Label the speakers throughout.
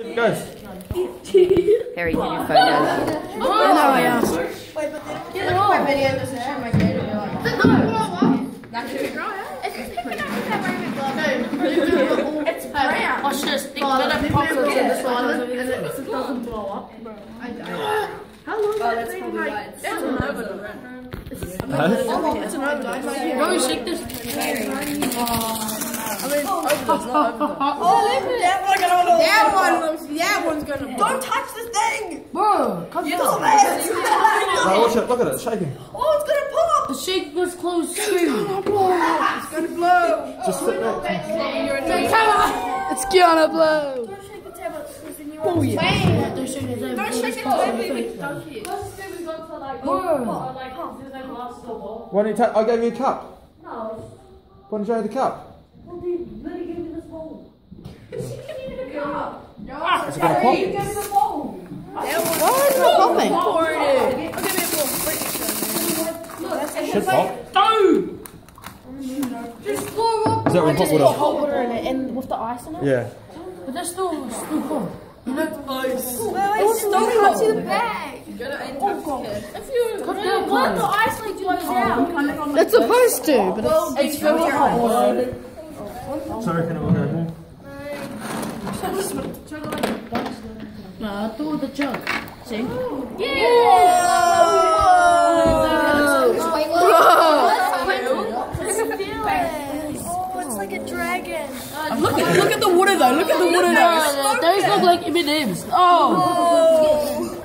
Speaker 1: Go.
Speaker 2: Harry, get your phone out.
Speaker 3: No, I am.
Speaker 4: Wait, but then you look at my video just to show my grade and you're like,
Speaker 3: It's brown. Watch this. Think about it. Pop it to this one. It doesn't blow up. How long
Speaker 4: Oh, that's probably why it's
Speaker 3: That's an overdose.
Speaker 1: Huh?
Speaker 3: It's an overdose. Bro, shake this. I mean, overdose, not overdose.
Speaker 4: that one, that one's gonna. Don't touch the thing!
Speaker 3: Bro, come
Speaker 4: You
Speaker 3: down.
Speaker 4: dumbass!
Speaker 1: No, watch it. Look at it. It's shaking.
Speaker 4: Oh, it's gonna pop!
Speaker 3: The shake was closed too.
Speaker 4: It's gonna blow!
Speaker 1: Just sit back.
Speaker 3: It's gonna blow.
Speaker 4: Don't shake the table, because then you
Speaker 3: Oh yeah. Don't shake it.
Speaker 4: Don't shake it totally. Don't shake it.
Speaker 1: Why don't you take? I gave you a cup. No. Why didn't you have the cup? Is it gonna pop?
Speaker 3: Why is it Just blow up.
Speaker 1: Is that with hot water?
Speaker 3: hot water in it and with the ice in it.
Speaker 1: Yeah.
Speaker 3: But that's still still cool. You know,
Speaker 4: Wait, wait, still can't see the bag!
Speaker 3: if you cut down
Speaker 4: Let the
Speaker 3: clothes.
Speaker 4: ice like down.
Speaker 3: It's supposed to, but it's, it's filled with hot water.
Speaker 1: Sorry, can I go home?
Speaker 3: Nah, do the jug. See?
Speaker 4: Oh, like a dragon.
Speaker 3: Look at look at the water though. Look at the water though. Those look like M&Ms. Oh.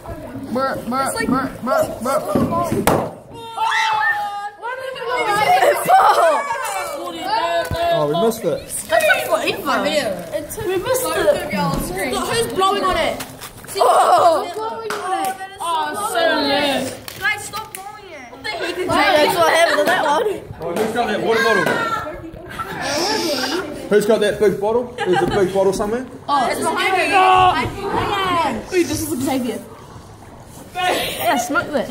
Speaker 3: Brr, brr, brr, brr, brr.
Speaker 1: Oh, we missed it.
Speaker 3: We missed it. Look, who's blowing on it? Oh, blowing on it. Oh, so yeah.
Speaker 4: Guys, stop blowing it.
Speaker 3: That's what happened to that one.
Speaker 1: Oh, who's got that water bottle? Who's got that big bottle? There's a big bottle somewhere.
Speaker 3: Oh, it's behind me. Ooh, this is Xavier. Yeah, smoke that.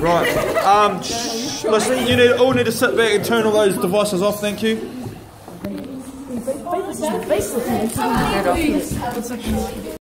Speaker 1: Right. Um, shh, listen, you need all need to sit back and turn all those devices off. Thank you.
Speaker 3: Face looking.